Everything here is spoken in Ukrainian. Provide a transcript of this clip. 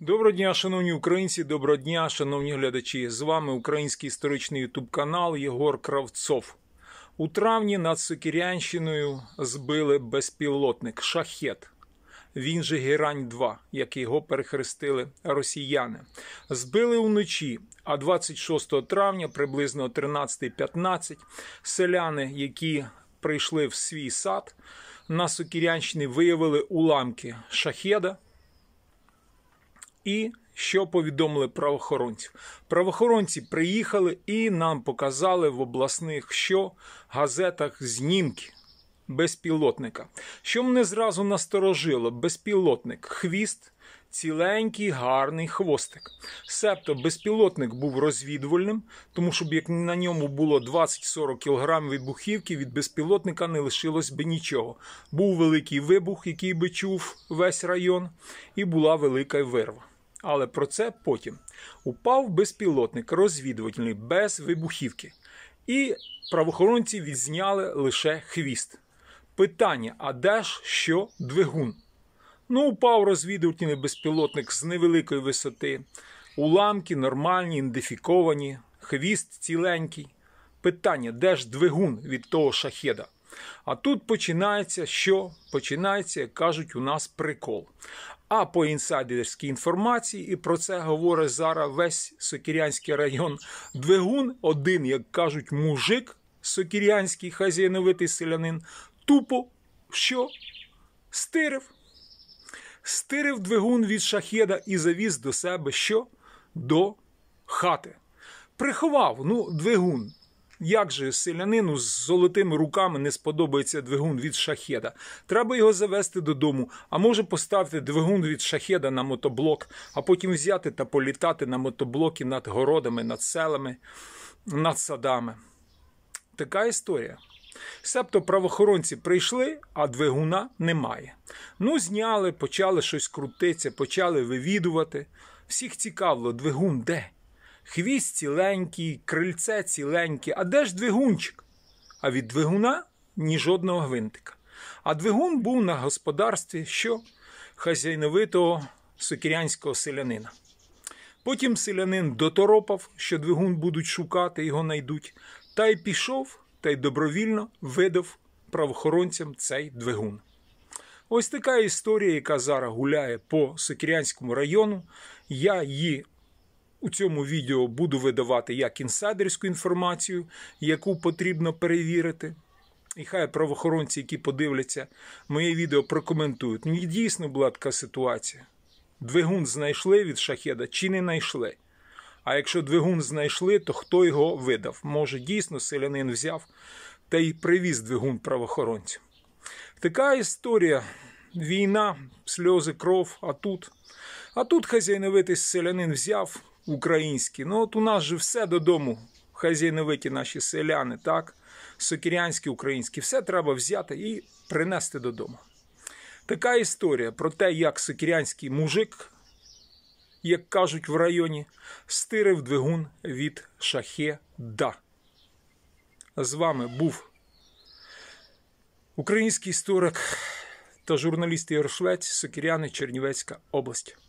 Доброго дня, шановні українці, доброго дня, шановні глядачі. З вами український історичний ютуб канал Єгор Кравцов. У травні над Сокірянщиною збили безпілотник Шахет. Він же Герань 2 як його перехрестили росіяни. Збили уночі, а 26 травня, приблизно о 13.15, селяни, які прийшли в свій сад на Сокірянщині, виявили уламки шахеда. І що повідомили правоохоронців? Правоохоронці приїхали і нам показали в обласних що газетах знімки безпілотника. Що мене зразу насторожило? Безпілотник, хвіст, ціленький, гарний хвостик. Себто безпілотник був розвідувальним, тому щоб як на ньому було 20-40 кг вибухівки, від безпілотника не лишилось би нічого. Був великий вибух, який би чув весь район, і була велика вирва. Але про це потім упав безпілотник розвідувальний без вибухівки, і правоохоронці відзняли лише хвіст. Питання: а де ж що двигун? Ну, упав розвідувальний безпілотник з невеликої висоти, уламки нормальні, ідентифіковані, хвіст ціленький. Питання, де ж двигун від того шахеда? А тут починається що? Починається, як кажуть, у нас прикол. А по інсайдерській інформації, і про це говорить зараз весь Сокірянський район. Двигун, один, як кажуть, мужик, сокірянський хазяйновитий селянин, тупо що? Стирив. Стирив двигун від шахеда і завіз до себе що? До хати. Приховав, ну, двигун. Як же селянину з золотими руками не сподобається двигун від шахеда? Треба його завести додому, а може поставити двигун від шахеда на мотоблок, а потім взяти та політати на мотоблоки над городами, над селами, над садами. Така історія. Себто правоохоронці прийшли, а двигуна немає. Ну, зняли, почали щось крутитися, почали вивідувати. Всіх цікавило, двигун де? Хвіст ціленький, крильце ціленьке. А де ж двигунчик? А від двигуна ні жодного гвинтика. А двигун був на господарстві що хазяйновитого сокірянського селянина. Потім селянин доторопав, що двигун будуть шукати, його найдуть, та й пішов, та й добровільно видав правоохоронцям цей двигун. Ось така історія, яка зараз гуляє по Сокірянському району. Я її у цьому відео буду видавати як інсайдерську інформацію, яку потрібно перевірити. І хай правоохоронці, які подивляться моє відео, прокоментують. Ну, дійсно була така ситуація. Двигун знайшли від шахеда чи не знайшли. А якщо двигун знайшли, то хто його видав? Може, дійсно селянин взяв та й привіз двигун правоохоронцям. Така історія. Війна, сльози, кров, а тут. А тут хазяйновитий селянин взяв український. Ну, от у нас же все додому. Хазяйновиті наші селяни, так? Сокірянські, українські, все треба взяти і принести додому. Така історія про те, як сокірянський мужик, як кажуть в районі, стирив двигун від шахеда. З вами був український історик та журналіст Ігор Швець, Сокіряни, Чернівецька область.